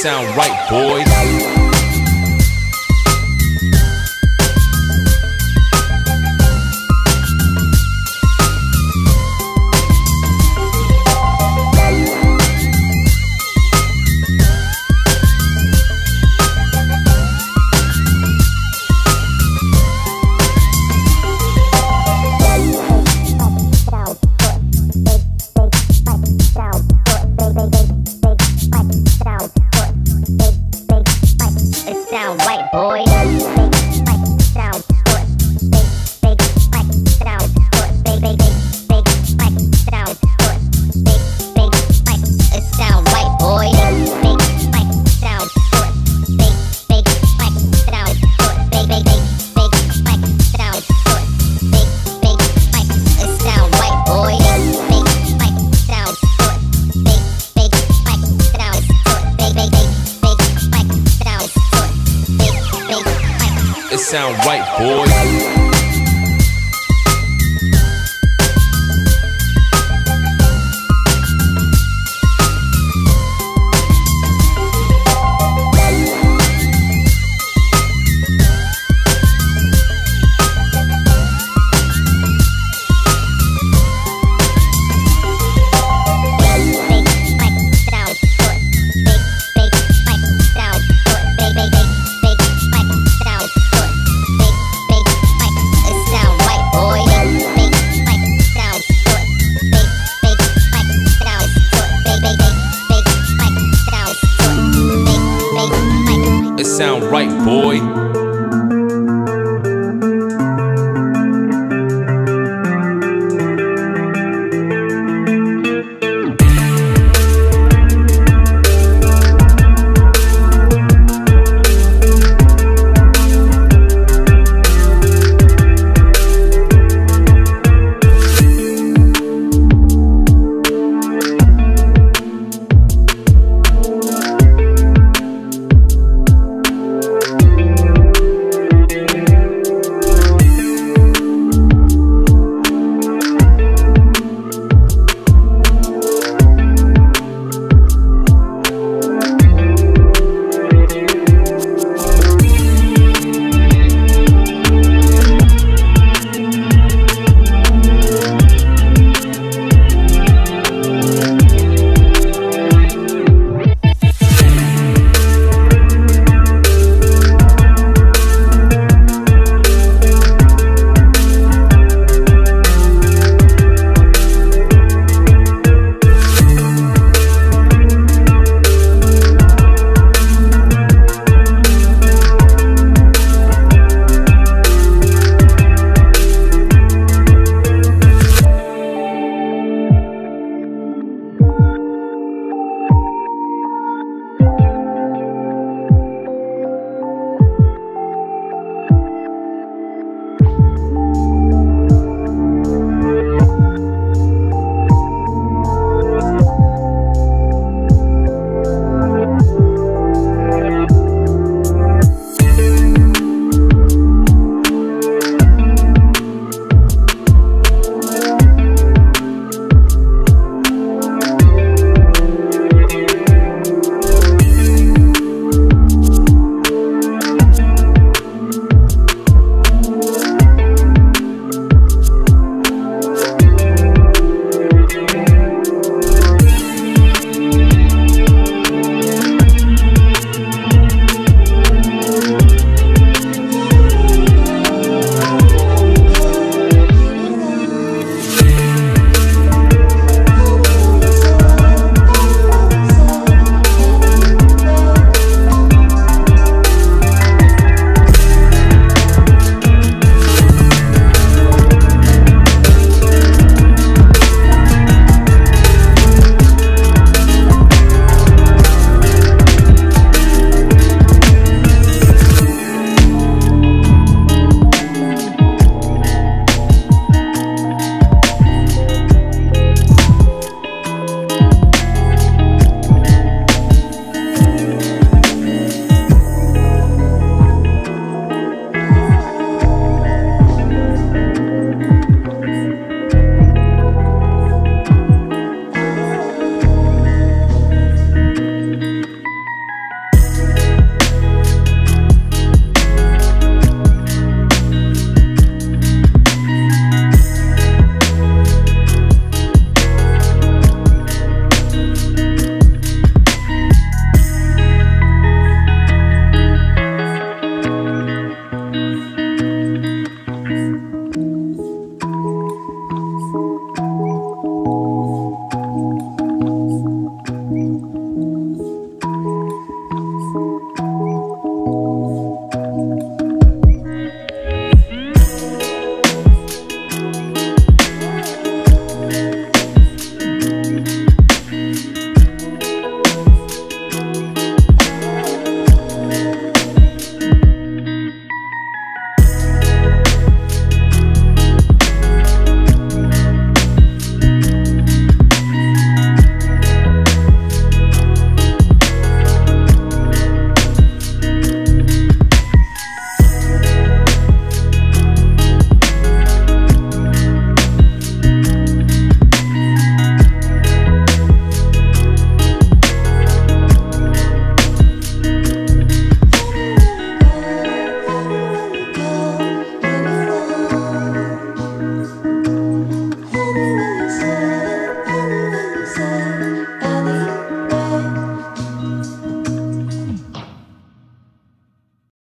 Sound right, boys. It sound boys.